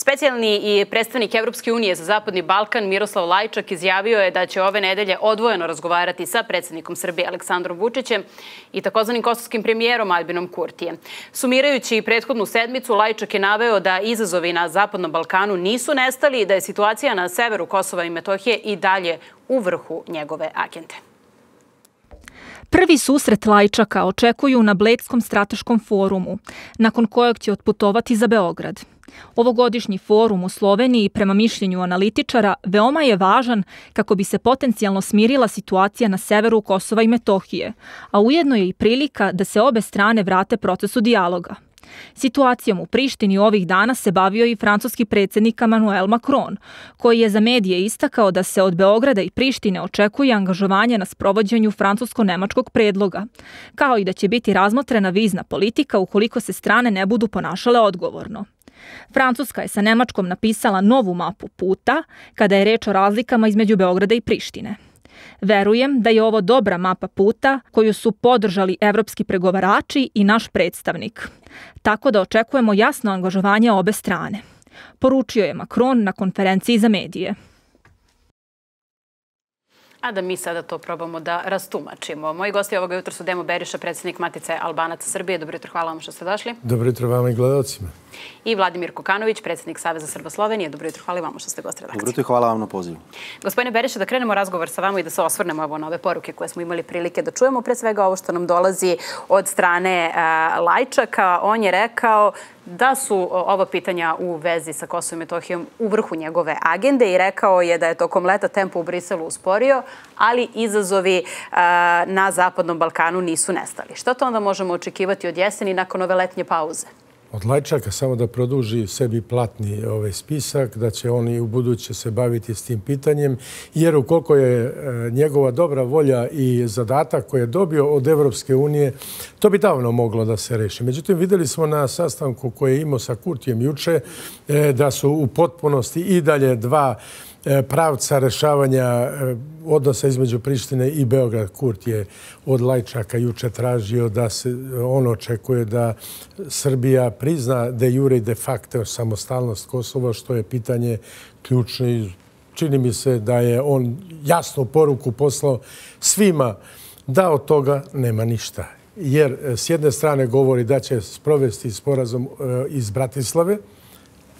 Specijalni i predstavnik Evropske unije za Zapadni Balkan Miroslav Lajčak izjavio je da će ove nedelje odvojeno razgovarati sa predsjednikom Srbije Aleksandrom Vučićem i takozvanim kosovskim premijerom Albinom Kurtijem. Sumirajući prethodnu sedmicu, Lajčak je naveo da izazovi na Zapadnom Balkanu nisu nestali i da je situacija na severu Kosova i Metohije i dalje u vrhu njegove agente. Prvi susret Lajčaka očekuju na Bledskom strateškom forumu, nakon kojeg će otputovati za Beograd. Ovogodišnji forum u Sloveniji, prema mišljenju analitičara, veoma je važan kako bi se potencijalno smirila situacija na severu Kosova i Metohije, a ujedno je i prilika da se obe strane vrate procesu dijaloga. Situacijom u Prištini ovih dana se bavio i francuski predsjednik Emmanuel Macron, koji je za medije istakao da se od Beograda i Prištine očekuje angažovanje na sprovođenju francusko-nemačkog predloga, kao i da će biti razmotrena vizna politika ukoliko se strane ne budu ponašale odgovorno. Francuska je sa Nemačkom napisala novu mapu puta kada je reč o razlikama između Beograda i Prištine. Verujem da je ovo dobra mapa puta koju su podržali evropski pregovarači i naš predstavnik. Tako da očekujemo jasno angažovanje obe strane. Poručio je Macron na konferenciji za medije. A da mi sada to probamo da rastumačimo. Moji gosti ovoga jutra su Demo Beriša, predsjednik Matice Albanaca Srbije. Dobro jutro, hvala vam što ste došli. Dobro jutro vama i gledalcima. I Vladimir Kokanović, predsjednik Saveza Srba Slovenije. Dobro jutro, hvala vam što ste gosti redakcije. Dobro jutro, hvala vam na pozivu. Gospodine Beriša, da krenemo razgovor sa vama i da se osvrnemo ovo nove poruke koje smo imali prilike da čujemo. Pre svega ovo što nam dolazi od strane Lajčaka. On je rekao da su ova pitanja u vezi sa Kosovo i Metohijom u vrhu njegove agende i rekao je da je tokom leta tempo u Briselu usporio, ali izazovi e, na Zapadnom Balkanu nisu nestali. Šta to onda možemo očekivati od jeseni nakon ove letnje pauze? Od Lajčaka samo da produži sebi platni ovaj spisak, da će oni u buduće se baviti s tim pitanjem, jer ukoliko je e, njegova dobra volja i zadatak koje je dobio od Evropske unije, to bi davno moglo da se reši. Međutim, videli smo na sastanku koje je imao sa Kurtijem juče e, da su u potpunosti i dalje dva E, pravca rešavanja e, odnosa između Prištine i Beograd. Kurt je od Lajčaka juče tražio da se on očekuje da Srbija prizna de jure i de facto samostalnost Kosova, što je pitanje ključno i čini mi se da je on jasnu poruku poslao svima da od toga nema ništa. Jer e, s jedne strane govori da će sprovesti sporazum iz Bratislave,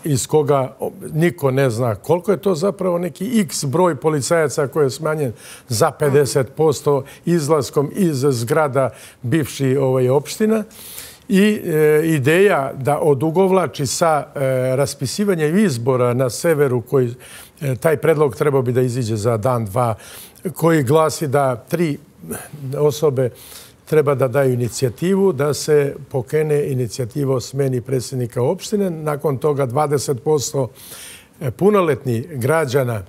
iz koga niko ne zna koliko je to zapravo neki x broj policajaca koji je smanjen za 50% izlaskom iz zgrada bivši ovaj, opština. I e, ideja da odugovlači sa e, raspisivanjem izbora na severu, koji e, taj predlog trebao bi da iziđe za dan, dva, koji glasi da tri osobe treba da daju inicijativu da se pokene inicijativa o smeni predsjednika opštine. Nakon toga 20% e, punoletni građana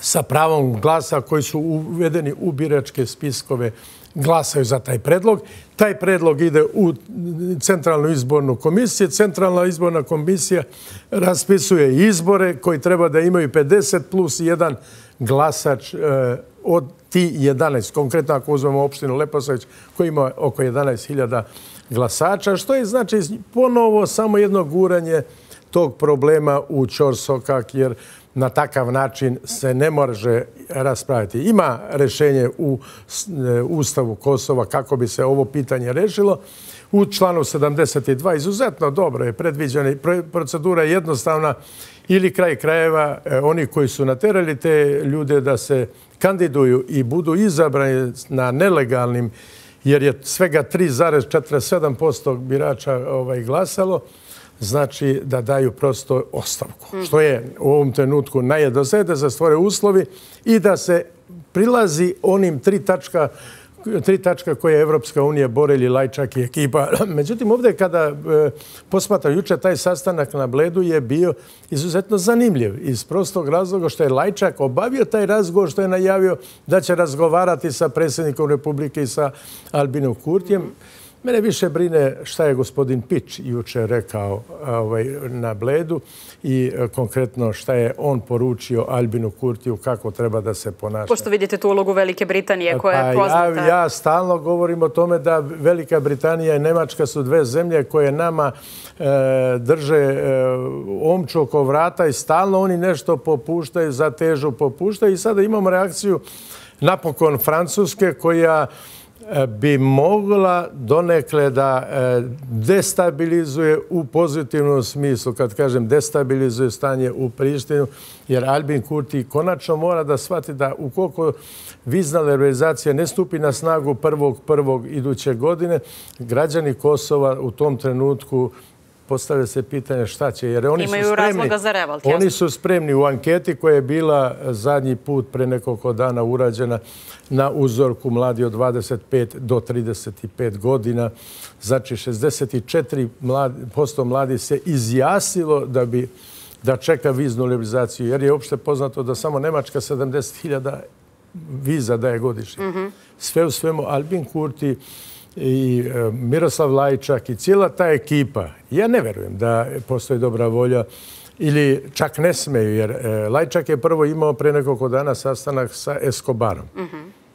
sa pravom glasa koji su uvedeni u biračke spiskove glasaju za taj predlog. Taj predlog ide u Centralnu izbornu komisiju. Centralna izborna komisija raspisuje izbore koji treba da imaju 50 plus 1 glasač e, od ti 11, konkretno ako uzmemo opštinu Leposavić koji ima oko 11.000 glasača, što je znači ponovo samo jedno guranje tog problema u Ćorsokak, jer na takav način se ne može raspraviti. Ima rešenje u e, Ustavu Kosova kako bi se ovo pitanje rešilo. U članu 72 izuzetno dobro je predviđena procedura jednostavna ili kraj krajeva e, oni koji su naterali te ljude da se kandiduju i budu izabrani na nelegalnim, jer je svega 3,47% birača ovaj, glasalo, znači da daju prosto ostavku. Mm. Što je u ovom trenutku najjednosede za stvore uslovi i da se prilazi onim tri tačka tri tačka koje je Evropska unija, Borelji, Lajčak i ekipa. Međutim, ovdje kada e, posmatra juče taj sastanak na Bledu je bio izuzetno zanimljiv iz prostog razloga što je Lajčak obavio taj razgovor što je najavio da će razgovarati sa predsjednikom Republike i sa Albinom Kurtijem. Mene više brine šta je gospodin Pić juče rekao ovaj, na Bledu i e, konkretno šta je on poručio Albinu Kurtiju kako treba da se ponaša. Pošto vidite tu ulogu Velike Britanije koja je pa poznata. Ja, ja stalno govorim o tome da Velika Britanija i Nemačka su dve zemlje koje nama e, drže e, omču oko vrata i stalno oni nešto popuštaju, zatežu, popuštaju i sada imamo reakciju napokon Francuske koja E, bi mogla donekle da e, destabilizuje u pozitivnom smislu, kad kažem destabilizuje stanje u Prištinu, jer Albin Kurti konačno mora da shvati da ukoliko vizna liberalizacija ne stupi na snagu prvog prvog iduće godine, građani Kosova u tom trenutku postavlja se pitanje šta će, jer oni Imaju su spremni. razloga za revolt, Oni su spremni u anketi koja je bila zadnji put pre nekoliko dana urađena na uzorku mladi od 25 do 35 godina. Znači 64% mladi se izjasilo da bi da čeka viznu liberalizaciju, jer je opšte poznato da samo Nemačka 70.000 viza daje godišnje. Sve u svemu Albin Kurti i e, Miroslav Lajčak i cijela ta ekipa, ja ne verujem da postoji dobra volja ili čak ne smeju, jer e, Lajčak je prvo imao pre nekoliko dana sastanak sa Escobarom.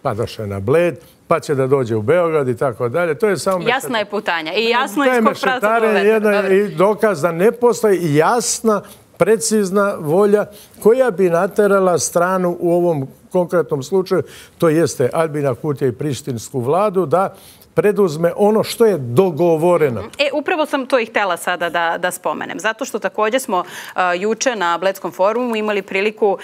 Pa došao je na Bled, pa će da dođe u Beograd i tako dalje. To je samo Jasna je putanja i jasno je je iz kog pravca mešetarenje to i dokaz da ne postoji jasna, precizna volja koja bi naterala stranu u ovom konkretnom slučaju, to jeste Albina Kurtija i Prištinsku vladu, da preduzme ono što je dogovoreno. E, upravo sam to i htela sada da, da spomenem. Zato što također smo uh, juče na Bledskom forumu imali priliku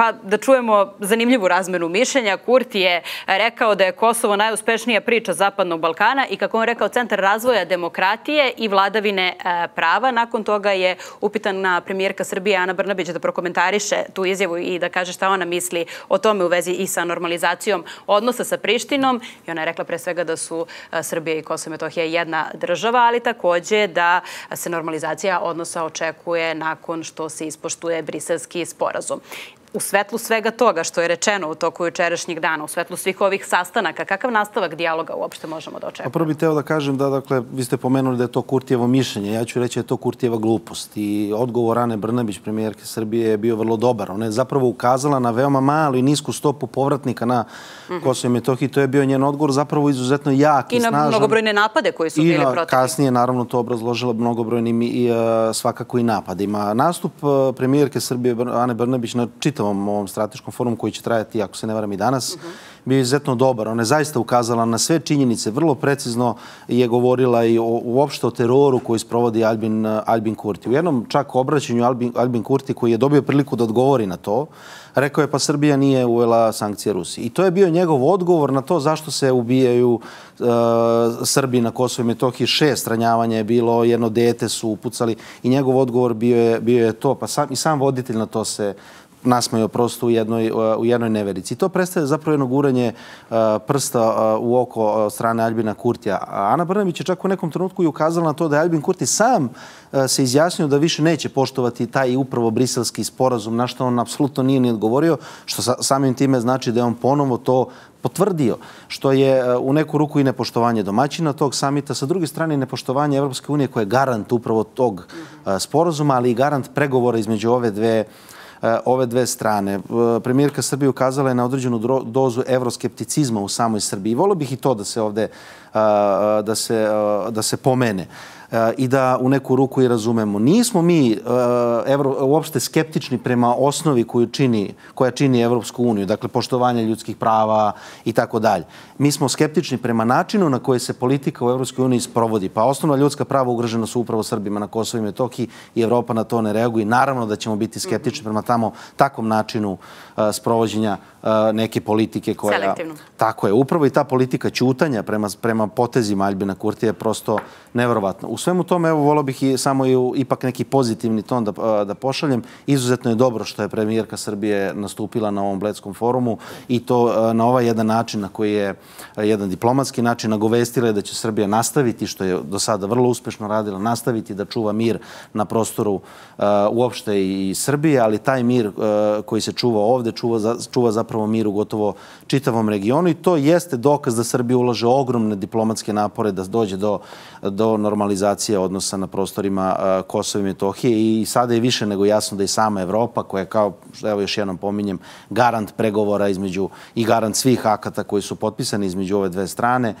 pa da čujemo zanimljivu razmenu mišljenja. Kurti je rekao da je Kosovo najuspešnija priča Zapadnog Balkana i kako on rekao centar razvoja demokratije i vladavine e, prava. Nakon toga je upitana premijerka Srbije Ana Brnabić da prokomentariše tu izjavu i da kaže šta ona misli o tome u vezi i sa normalizacijom odnosa sa Prištinom. I ona je rekla pre svega da su e, Srbije i Kosovo i Metohija jedna država, ali takođe da se normalizacija odnosa očekuje nakon što se ispoštuje briselski sporazum u svetlu svega toga što je rečeno u toku jučerašnjeg dana, u svetlu svih ovih sastanaka, kakav nastavak dijaloga uopšte možemo da Pa očekujemo? prvo bih teo da kažem da, dakle, vi ste pomenuli da je to Kurtijevo mišljenje. Ja ću reći da je to Kurtijeva glupost. I odgovor Ane Brnabić, premijerke Srbije, je bio vrlo dobar. Ona je zapravo ukazala na veoma malu i nisku stopu povratnika na Kosovo i Metohiji. To je bio njen odgovor zapravo izuzetno jak i, I na snažan. mnogobrojne napade koji su I bili protiv. kasnije, naravno, to obrazložila mnogobrojnim i e, svakako i napadima. Nastup e, premijerke Srbije Ane Brnabić na čitavom ovom strateškom forumu koji će trajati, ako se ne varam i danas, bio je izuzetno dobar. Ona je zaista ukazala na sve činjenice, vrlo precizno je govorila i o, uopšte o teroru koji sprovodi Albin, Albin Kurti. U jednom čak obraćanju Albin, Albin Kurti koji je dobio priliku da odgovori na to, rekao je pa Srbija nije uvela sankcije Rusiji. I to je bio njegov odgovor na to zašto se ubijaju e, Srbi na Kosovo i Metohiji. Šest ranjavanja je bilo, jedno dete su upucali i njegov odgovor bio je, bio je to. Pa sam, i sam voditelj na to se nasmajao prosto u jednoj, e, u jednoj neverici. I to predstavlja zapravo jedno guranje e, prsta e, u oko strane Albina Kurtija. A Ana Brnabić je čak u nekom trenutku i ukazala na to da je Albin Kurti sam se izjasnio da više neće poštovati taj upravo briselski sporazum, na što on apsolutno nije ni odgovorio, što samim time znači da je on ponovo to potvrdio, što je u neku ruku i nepoštovanje domaćina tog samita, sa druge strane i nepoštovanje Evropske unije koja je garant upravo tog sporazuma, ali i garant pregovora između ove dve Eh, ove dve strane. Premijerka Srbije ukazala je na određenu dozu evroskepticizma u samoj Srbiji. Volio bih i to da se ovde eh, eh, da se, da se pomene i da u neku ruku i razumemo. Nismo mi e, evro, uopšte skeptični prema osnovi koju čini, koja čini Evropsku uniju, dakle poštovanje ljudskih prava i tako dalje. Mi smo skeptični prema načinu na koji se politika u Evropskoj uniji sprovodi. Pa osnovna ljudska prava ugrožena su upravo Srbima na Kosovo i Metohiji i Evropa na to ne reaguje. Naravno da ćemo biti skeptični prema tamo takvom načinu uh, sprovođenja uh, neke politike koja... Selektivno. Tako je. Upravo i ta politika ćutanja prema, prema potezima Albina Kurtija je prosto neverovatna. U svemu tome, evo, volio bih i samo i u, ipak neki pozitivni ton da, da pošaljem. Izuzetno je dobro što je premijerka Srbije nastupila na ovom Bledskom forumu i to na ovaj jedan način na koji je jedan diplomatski način nagovestila je da će Srbija nastaviti, što je do sada vrlo uspešno radila, nastaviti da čuva mir na prostoru a, uopšte i Srbije, ali taj mir koji se čuva ovde, čuva, za, čuva zapravo mir u gotovo čitavom regionu i to jeste dokaz da Srbija ulaže ogromne diplomatske napore da dođe do, do normalizacije odnosa na prostorima Kosova i Metohije i sada je više nego jasno da i sama Evropa, koja je kao, evo još jednom pominjem, garant pregovora između i garant svih akata koji su potpisani između ove dve strane,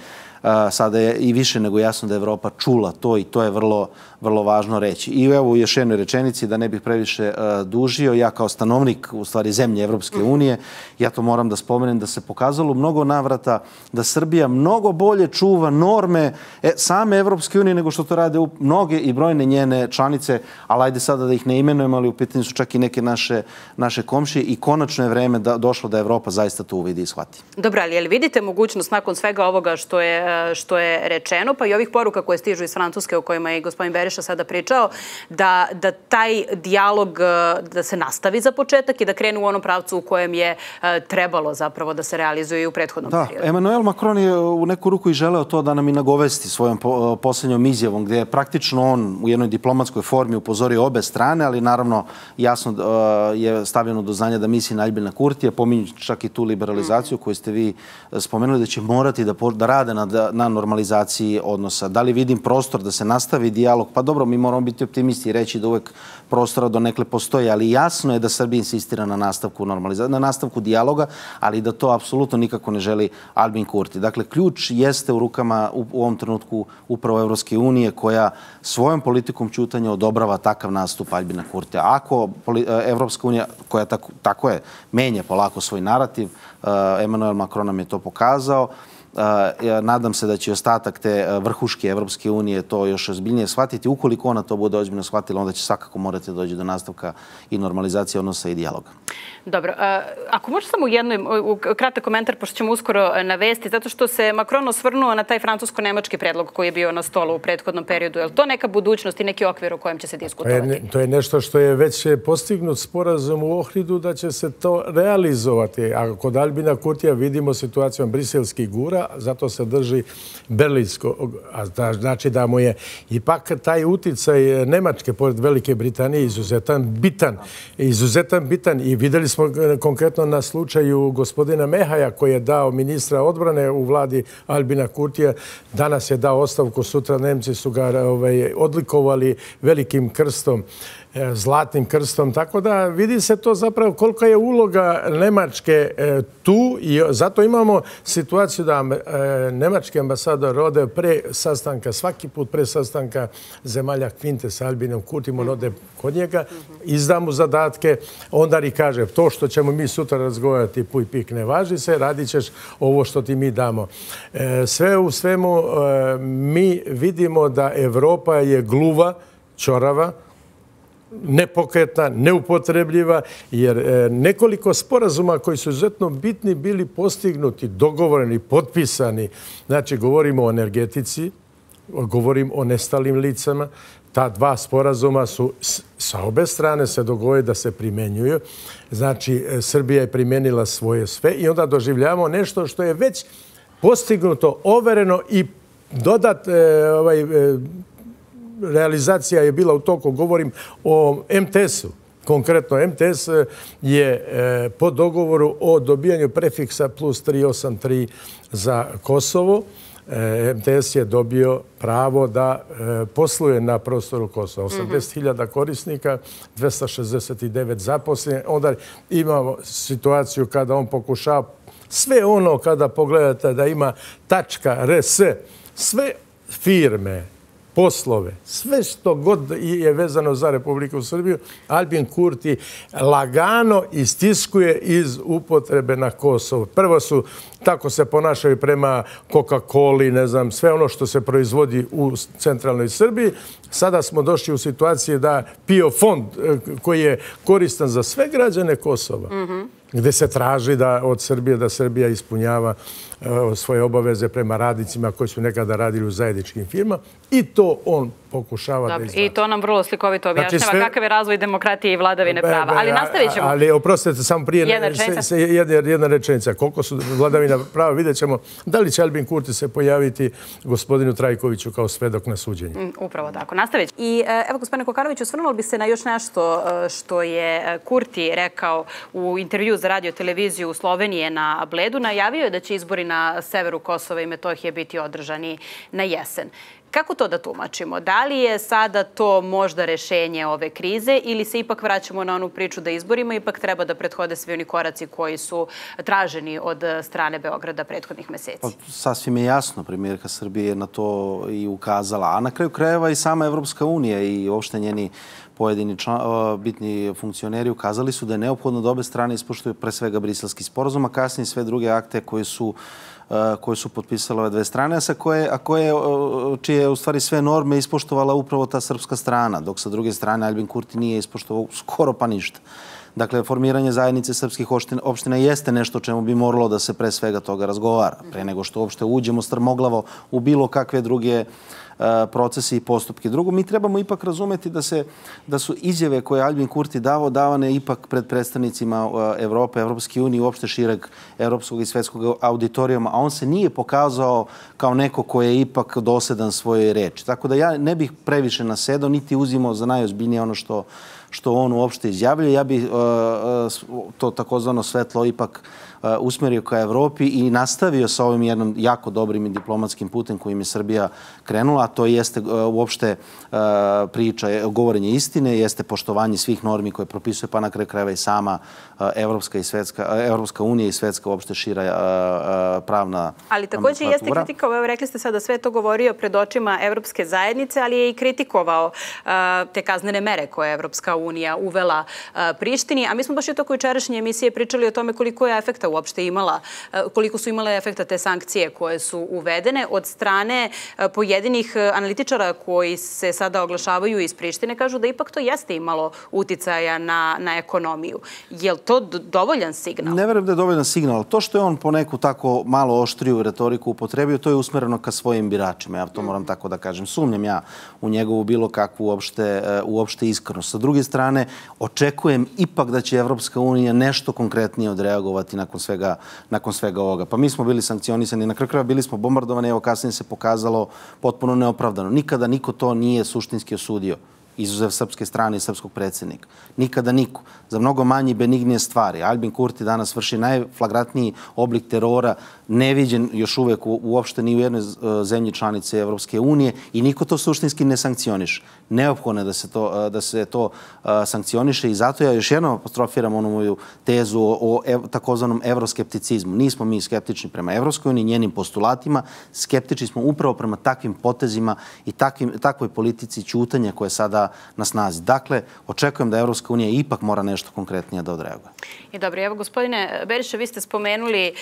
sada je i više nego jasno da je Evropa čula to i to je vrlo, vrlo važno reći. I evo u još jednoj rečenici, da ne bih previše dužio, ja kao stanovnik u stvari zemlje Evropske mhm. unije, ja to moram da spomenem da se pokazalo mnogo navrata da Srbija mnogo bolje čuva norme e, same Evropske unije nego što to rade u mnoge i brojne njene članice, ali ajde sada da ih ne imenujemo, ali u pitanju su čak i neke naše, naše komšije i konačno je vreme da došlo da Evropa zaista to uvidi i shvati. Dobro, ali je li vidite mogućnost nakon svega ovoga što je što je rečeno, pa i ovih poruka koje stižu iz Francuske o kojima je gospodin Beriša sada pričao, da, da taj dialog e, da se nastavi za početak i da krenu u onom pravcu u kojem je e, trebalo zapravo da se realizuje i u prethodnom da, periodu. Emmanuel Macron je u neku ruku i želeo to da nam i nagovesti svojom e, posljednjom izjavom, gdje je praktično on u jednoj diplomatskoj formi upozorio obe strane, ali naravno jasno je stavljeno do znanja da misli na Albina Kurtija, pominju čak i tu liberalizaciju koju ste vi spomenuli da će morati da, da rade na, na normalizaciji odnosa. Da li vidim prostor da se nastavi dijalog? Pa dobro, mi moramo biti optimisti i reći da uvek prostora do nekle postoji, ali jasno je da Srbija insistira na nastavku normalizacije, na nastavku dijaloga, ali da to apsolutno nikako ne želi Albin Kurti. Dakle, ključ jeste u rukama u, u ovom trenutku upravo Evropske unije koja svojom politikom čutanja odobrava takav nastup Albina Kurti. Ako e, Evropska unija, koja tako, tako je, menja polako svoj narativ, e, Emmanuel Macron nam je to pokazao, nadam se da će ostatak te vrhuške Evropske unije to još ozbiljnije shvatiti. Ukoliko ona to bude ozbiljno shvatila, onda će svakako morati dođi do nastavka i normalizacije odnosa i dijaloga. Dobro, ako može samo u kratak komentar, pošto ćemo uskoro navesti, zato što se Macron osvrnuo na taj francusko-nemački predlog koji je bio na stolu u prethodnom periodu. Je li to neka budućnost i neki okvir u kojem će se diskutovati? To je nešto što je već postignut sporazum u Ohridu da će se to realizovati. A kod Albina Kurtija vidimo situaciju briselskih gura, zato se drži Berlinsko. A znači da mu je ipak taj uticaj e, Nemačke pored Velike Britanije izuzetan bitan. Izuzetan bitan i videli smo e, konkretno na slučaju gospodina Mehaja koji je dao ministra odbrane u vladi Albina Kurtija. Danas je dao ostavku, sutra Nemci su ga e, ovaj, odlikovali velikim krstom. E, zlatnim krstom. Tako da vidi se to zapravo koliko je uloga Nemačke e, tu i zato imamo situaciju da e, Nemački ambasador rode pre sastanka, svaki put pre sastanka zemalja Kvinte sa Albinom Kurtim, on ode kod njega, izda mu zadatke, onda i kaže to što ćemo mi sutra razgovarati, puj pik ne važi se, radit ćeš ovo što ti mi damo. Sve u svemu mi vidimo da Evropa je gluva, čorava, nepokretna, neupotrebljiva, jer e, nekoliko sporazuma koji su izuzetno bitni bili postignuti, dogovoreni, potpisani. Znači, govorimo o energetici, govorim o nestalim licama. Ta dva sporazuma su sa obe strane se dogoje da se primenjuju. Znači, e, Srbija je primenila svoje sve i onda doživljamo nešto što je već postignuto, overeno i dodat e, ovaj, realizacija je bila u toku, govorim o MTS-u. Konkretno, MTS je e, po dogovoru o dobijanju prefiksa plus 383 za Kosovo. E, MTS je dobio pravo da e, posluje na prostoru Kosova. 80.000 korisnika, 269 zaposlenja. Onda imamo situaciju kada on pokušava sve ono kada pogledate da ima tačka RS, sve firme, poslove, sve što god je vezano za Republiku Srbiju, Albin Kurti lagano istiskuje iz upotrebe na Kosovo. Prvo su, tako se ponašaju prema Coca-Coli, ne znam, sve ono što se proizvodi u centralnoj Srbiji. Sada smo došli u situacije da PIO fond eh, koji je koristan za sve građane Kosova, mhm. gde se traži da od Srbije da Srbija ispunjava eh, svoje obaveze prema radnicima koji su nekada radili u zajedničkim firma i to on pokušava da izbaci. I to nam vrlo slikovito znači, objašnjava kakav je razvoj demokratije i vladavine prava. Ali nastavit ćemo. Ali oprostite, samo prije jedna rečenica. Koliko su vladavina prava, vidjet ćemo da li će Albin Kurti se pojaviti gospodinu Trajkoviću kao svedok na suđenju. Mm, upravo tako. Nastavit ćemo. I e, evo, gospodine Kokanović, osvrnulo bi se na još nešto e, što je e, Kurti rekao u intervju za radio televiziju u Slovenije na Bledu. Najavio je da će izbori na severu Kosova i Metohije biti održani na jesen. Kako to da tumačimo? Da li je sada to možda rešenje ove krize ili se ipak vraćamo na onu priču da izborima ipak treba da prethode svi oni koraci koji su traženi od strane Beograda prethodnih meseci? Pa, sasvim je jasno. Premijerka Srbije je na to i ukazala. A na kraju krajeva i sama Evropska unija i uopšte njeni pojedini bitni funkcioneri ukazali su da je neophodno da obe strane ispoštuju pre svega briselski sporozum, a kasnije sve druge akte koje su e, koje su potpisale ove dve strane, a, koje, a koje, čije u stvari sve norme ispoštovala upravo ta srpska strana, dok sa druge strane Albin Kurti nije ispoštovao skoro pa ništa. Dakle, formiranje zajednice srpskih opština, opština jeste nešto o čemu bi moralo da se pre svega toga razgovara, pre nego što uopšte uđemo strmoglavo u bilo kakve druge uh, E, procesi procese i postupke. Drugo, mi trebamo ipak razumeti da se da su izjave koje Albin Kurti davo davane ipak pred predstavnicima e, Evrope, Evropske unije, uopšte šireg evropskog i svetskog auditorijuma, a on se nije pokazao kao neko ko je ipak dosedan svojoj reči. Tako da ja ne bih previše nasedao, niti uzimao za najozbiljnije ono što što on uopšte izjavljuje. Ja bih uh, to takozvano svetlo ipak uh, usmerio ka Evropi i nastavio sa ovim jednom jako dobrim diplomatskim putem kojim je Srbija krenula, a to jeste uh, uopšte priča, govorenje istine, jeste poštovanje svih normi koje propisuje pa na kraju krajeva i sama Evropska, i Svetska, Evropska unija i Svetska uopšte šira pravna Ali također jeste kritikovao, evo rekli ste sada sve to govorio pred očima Evropske zajednice, ali je i kritikovao te kaznene mere koje Evropska unija uvela Prištini. A mi smo baš i u toko jučerašnje emisije pričali o tome koliko je efekta uopšte imala, koliko su imale efekta te sankcije koje su uvedene od strane pojedinih analitičara koji se sada oglašavaju iz Prištine. Kažu da ipak to jeste imalo uticaja na, na ekonomiju. Je li to dovoljan signal? Ne verujem da je dovoljan signal. To što je on po neku tako malo oštriju retoriku upotrebio, to je usmereno ka svojim biračima. Ja to moram tako da kažem. Sumnjam ja u njegovu bilo kakvu uopšte, uopšte iskrenost. Sa druge strane, očekujem ipak da će Evropska unija nešto konkretnije odreagovati nakon svega, nakon svega ovoga. Pa mi smo bili sankcionisani, na kraju bili smo bombardovani, evo kasnije se pokazalo potpuno neopravdano. Nikada niko to nije suštinski osudio izuzev srpske strane i srpskog predsjednika. Nikada niko. Za mnogo manji benignije stvari. Albin Kurti danas vrši najflagratniji oblik terora neviđen još uvek uopšte ni u jednoj eh, zemlji članice Evropske unije i niko to suštinski ne sankcioniše. Neophodno je da se to, eh, da se to eh, sankcioniše i zato ja još jednom apostrofiram onu moju tezu o takozvanom evroskepticizmu. Nismo mi skeptični prema Evropskoj uniji, njenim postulatima. Skeptični smo upravo prema takvim potezima i takvim, takvoj politici čutanja koje je sada na snazi. Dakle, očekujem da Evropska unija ipak mora nešto konkretnije da odreaguje. I dobro, evo gospodine Beriše, vi ste spomenuli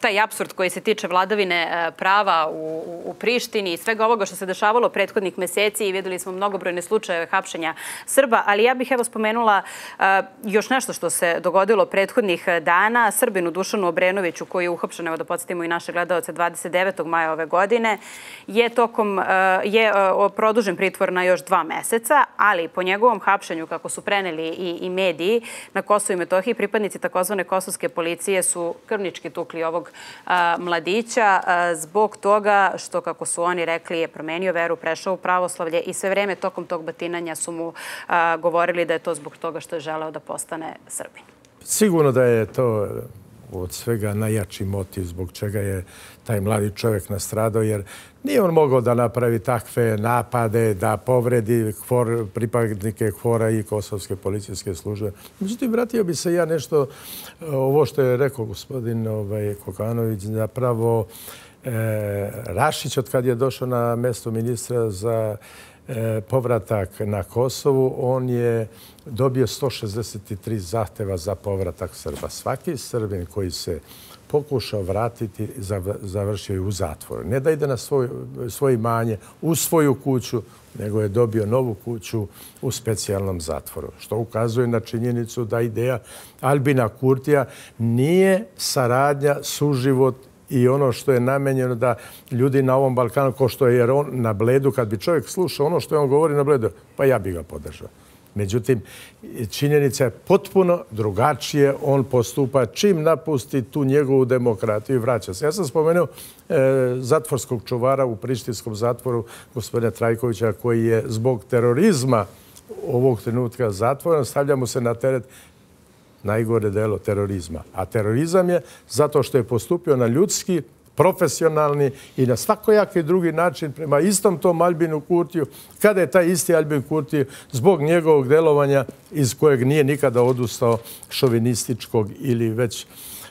taj taj absurd koji se tiče vladavine e, prava u, u Prištini i svega ovoga što se dešavalo prethodnih meseci i videli smo mnogobrojne slučajeve hapšenja Srba, ali ja bih evo spomenula e, još nešto što se dogodilo prethodnih dana. Srbinu Dušanu Obrenoviću, koji je uhapšen, evo da podsjetimo i naše gledalce, 29. maja ove godine, je tokom, e, je produžen pritvor na još dva meseca, ali po njegovom hapšenju, kako su preneli i, i mediji na Kosovo i Metohiji, pripadnici takozvane kosovske policije su krvnički tukli ovog mladića zbog toga što, kako su oni rekli, je promenio veru, prešao u pravoslavlje i sve vreme tokom tog batinanja su mu govorili da je to zbog toga što je želeo da postane Srbin. Sigurno da je to od svega najjači motiv zbog čega je taj mladi čovjek nastradao, jer nije on mogao da napravi takve napade, da povredi kvor, pripadnike kvora i kosovske policijske službe. Međutim, vratio bi se ja nešto, ovo što je rekao gospodin ovaj, Kokanović, zapravo e, Rašić, od kad je došao na mesto ministra za E, povratak na Kosovu, on je dobio 163 zahteva za povratak Srba. Svaki Srbin koji se pokušao vratiti, završio je u zatvoru. Ne da ide na svoje imanje, u svoju kuću, nego je dobio novu kuću u specijalnom zatvoru. Što ukazuje na činjenicu da ideja Albina Kurtija nije saradnja, suživot i ono što je namenjeno da ljudi na ovom Balkanu, ko što je jer on na bledu, kad bi čovjek slušao ono što je on govori na bledu, pa ja bi ga podržao. Međutim, činjenica je potpuno drugačije. On postupa čim napusti tu njegovu demokratiju i vraća se. Ja sam spomenuo e, zatvorskog čuvara u Prištinskom zatvoru, gospodina Trajkovića, koji je zbog terorizma ovog trenutka zatvoren. Stavljamo se na teret najgore delo terorizma. A terorizam je zato što je postupio na ljudski, profesionalni i na svakojaki drugi način prema istom tom Albinu Kurtiju, kada je taj isti Albin Kurtiju zbog njegovog delovanja iz kojeg nije nikada odustao šovinističkog ili već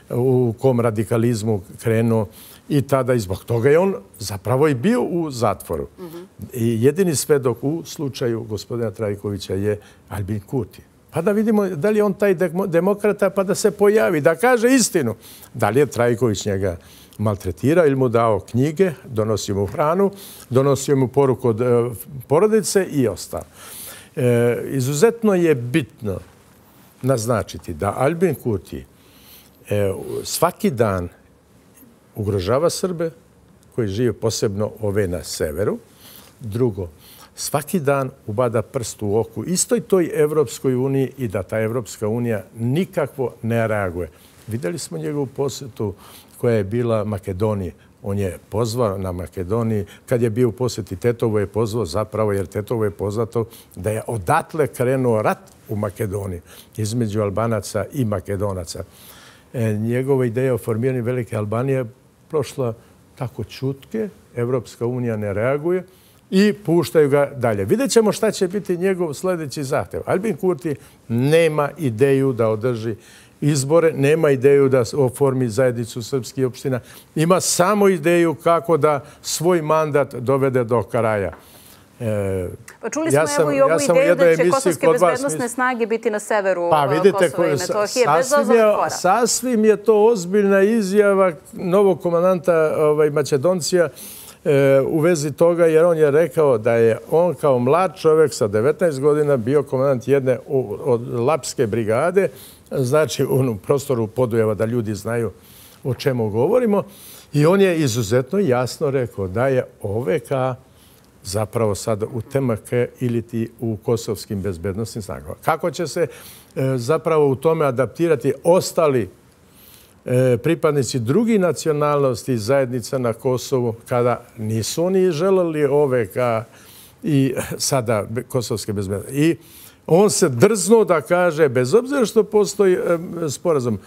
u kom radikalizmu krenuo i tada i zbog toga je on zapravo i bio u zatvoru. I jedini svedok u slučaju gospodina Trajkovića je Albin Kurti. Pa da vidimo da li je on taj demokrata pa da se pojavi, da kaže istinu. Da li je Trajković njega maltretirao ili mu dao knjige, donosio mu hranu, donosio mu poruku od e, porodice i ostalo. E, izuzetno je bitno naznačiti da Albin Kurti e, svaki dan ugrožava Srbe koji žive posebno ove na severu. Drugo, svaki dan ubada prst u oku istoj toj Evropskoj uniji i da ta Evropska unija nikakvo ne reaguje. Videli smo njegovu posetu koja je bila Makedonije. On je pozvao na Makedoniji. Kad je bio u posjeti Tetovo je pozvao zapravo, jer Tetovo je poznato da je odatle krenuo rat u Makedoniji između Albanaca i Makedonaca. E, njegova ideja o formiranju Velike Albanije prošla tako čutke, Evropska unija ne reaguje i puštaju ga dalje. Vidjet ćemo šta će biti njegov sljedeći zahtev. Albin Kurti nema ideju da održi izbore, nema ideju da oformi zajednicu srpskih opština. Ima samo ideju kako da svoj mandat dovede do karaja. E, pa čuli smo ja sam, evo i ovu ja ideju da će kosovske bezbednostne snage biti na severu pa, vidite, Kosova i Metohije, bez ozovkora. Sasvim je to ozbiljna izjava novog komandanta ovaj, Makedoncija e, E, u vezi toga, jer on je rekao da je on kao mlad čovjek sa 19 godina bio komandant jedne od Lapske brigade, znači u prostoru Podujeva da ljudi znaju o čemu govorimo. I on je izuzetno jasno rekao da je OVK zapravo sada u TMK ili ti u kosovskim bezbednostnim snagama. Kako će se e, zapravo u tome adaptirati ostali E, pripadnici drugi nacionalnosti zajednica na Kosovu kada nisu oni želeli OVK i sada kosovske bezbednosti. I on se drzno da kaže, bez obzira što postoji e, sporazum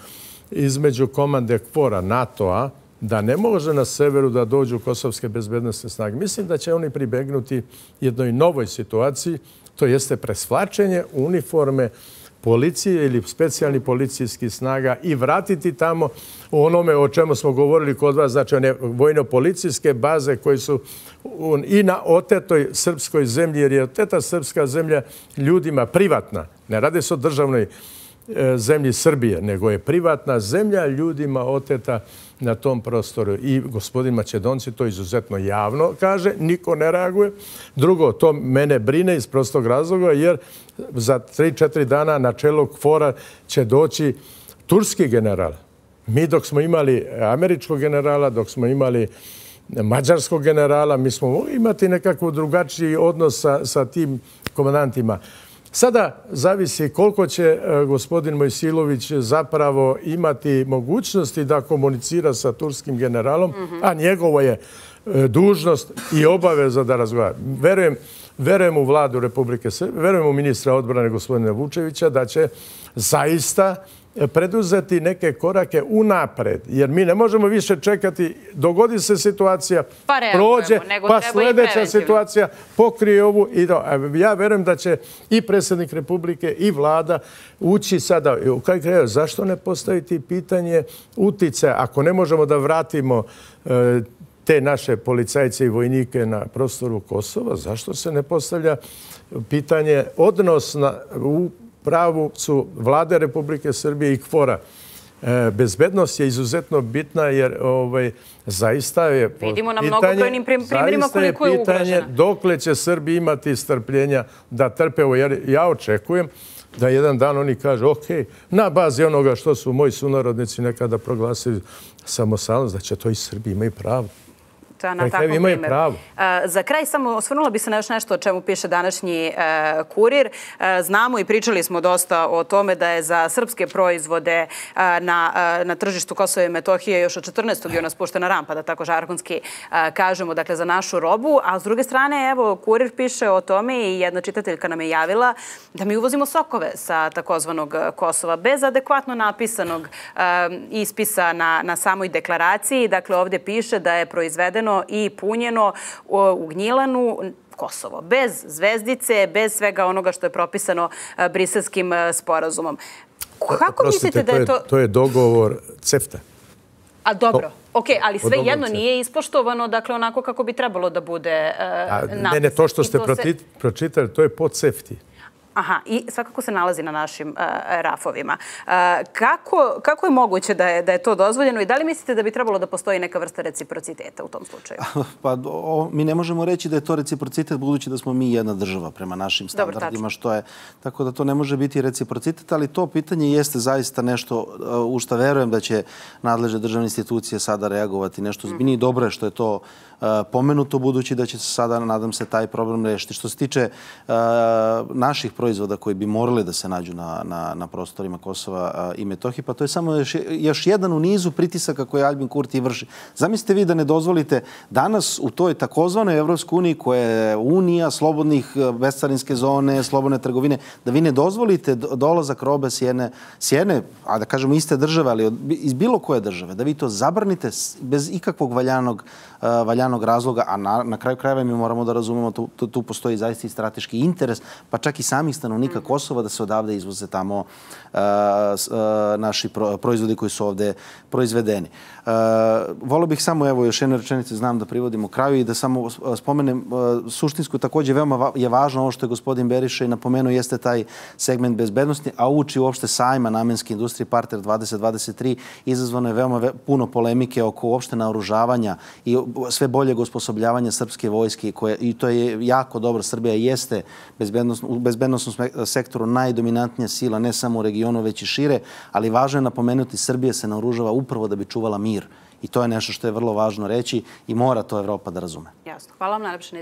između komande Kvora NATO-a, da ne može na severu da dođu kosovske bezbednostne snage. Mislim da će oni pribegnuti jednoj novoj situaciji, to jeste presvlačenje uniforme policije ili specijalni policijski snaga i vratiti tamo onome o čemu smo govorili kod vas, znači one vojno-policijske baze koji su i na otetoj srpskoj zemlji, jer je oteta srpska zemlja ljudima privatna. Ne rade se o državnoj zemlji E, zemlji Srbije, nego je privatna zemlja ljudima oteta na tom prostoru. I gospodin Mačedonci to izuzetno javno kaže, niko ne reaguje. Drugo, to mene brine iz prostog razloga, jer za 3-4 dana na čelu kvora će doći turski general. Mi dok smo imali američkog generala, dok smo imali mađarskog generala, mi smo imati nekakvu drugačiji odnos sa, sa tim komandantima. Sada zavisi koliko će e, gospodin Mojsilović zapravo imati mogućnosti da komunicira sa turskim generalom, a njegovo je e, dužnost i obaveza da razgovara. Verujem, verujem u vladu Republike Srbije, verujem u ministra odbrane gospodina Vučevića da će zaista preduzeti neke korake unapred, jer mi ne možemo više čekati, dogodi se situacija, pa prođe, pa sljedeća situacija pokrije ovu. I do, ja verujem da će i predsjednik Republike i vlada ući sada, u kaj kreju, zašto ne postaviti pitanje utice, ako ne možemo da vratimo e, te naše policajce i vojnike na prostoru Kosova, zašto se ne postavlja pitanje odnos na, u pravu su vlade Republike Srbije i kvora. E, bezbednost je izuzetno bitna jer ovaj, zaista je pitanje, Vidimo na mnogobrojnim primjerima koliko je ugrožena. Dokle će Srbi imati strpljenja da trpe ovo? Jer ja očekujem da jedan dan oni kažu, ok, na bazi onoga što su moji sunarodnici nekada proglasili samostalnost, da će to i Srbi imaju pravo na takvom primjeru. Pravo. Za kraj samo osvrnula bi se na još nešto o čemu piše današnji e, kurir. E, znamo i pričali smo dosta o tome da je za srpske proizvode e, na tržištu Kosova i Metohije još od 14. juna spuštena rampa, da tako žargonski kažemo, dakle za našu robu. A s druge strane, evo, kurir piše o tome i jedna čitateljka nam je javila da mi uvozimo sokove sa takozvanog Kosova bez adekvatno napisanog ispisa na samoj deklaraciji. Dakle, ovdje piše da je proizvedeno i punjeno u gnjilanu Kosovo. Bez zvezdice, bez svega onoga što je propisano e, briselskim e, sporazumom. Kako mislite da je to... To je dogovor CEFTA. A dobro, ok, ali sve jedno nije ispoštovano, dakle, onako kako bi trebalo da bude napisano. Ne, ne, to što ste pročitali, to je po CEFTI. Aha, i svakako se nalazi na našim uh, rafovima. Uh, kako, kako je moguće da je, da je to dozvoljeno i da li mislite da bi trebalo da postoji neka vrsta reciprociteta u tom slučaju? Pa o, mi ne možemo reći da je to reciprocitet budući da smo mi jedna država prema našim standardima. što je, tako da to ne može biti reciprocitet, ali to pitanje jeste zaista nešto uh, u što verujem da će nadleže državne institucije sada reagovati nešto zbini. Mm. Dobro je što je to uh, pomenuto budući da će se sada, nadam se, taj problem rešiti. Što se tiče naših proizvoda koji bi morali da se nađu na, na, na prostorima Kosova i Metohije, pa to je samo još, još jedan u nizu pritisaka koje Albin Kurti vrši. Zamislite vi da ne dozvolite danas u toj takozvanoj Evropskoj uniji koja je unija slobodnih e, bescarinske zone, slobodne trgovine, da vi ne dozvolite dolazak robe s jedne, s jedne a da kažemo iste države, ali od, iz bilo koje države, da vi to zabranite bez ikakvog valjanog, uh, valjanog razloga, a na, na kraju krajeva mi moramo da razumemo, tu, tu, tu postoji zaista i strateški interes, pa čak i sami stanovnika. Kosova da se odavde izvoze tamo uh, uh naši proizvodi koji su ovde proizvedeni. Uh, volio bih samo, evo, još jedne rečenice, znam da privodimo kraju i da samo uh, spomenem uh, suštinsku, takođe veoma je važno ovo što je gospodin Beriša i napomenuo, jeste taj segment bezbednosti, a uči uopšte sajma namenske industrije Parter 2023 izazvano je veoma puno polemike oko uopšte naoružavanja i sve boljeg osposobljavanja srpske vojske koje, i to je jako dobro. Srbija jeste bezbednost, u bezbednostnom sektoru najdominantnija sila, ne samo u regionu, već i šire, ali važno je napomenuti, Srbija se naoružava upravo da bi čuvala mir. I to je nešto što je vrlo važno reći i mora to Evropa da razume. Jasno. Hvala vam najlepše